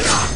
Yeah.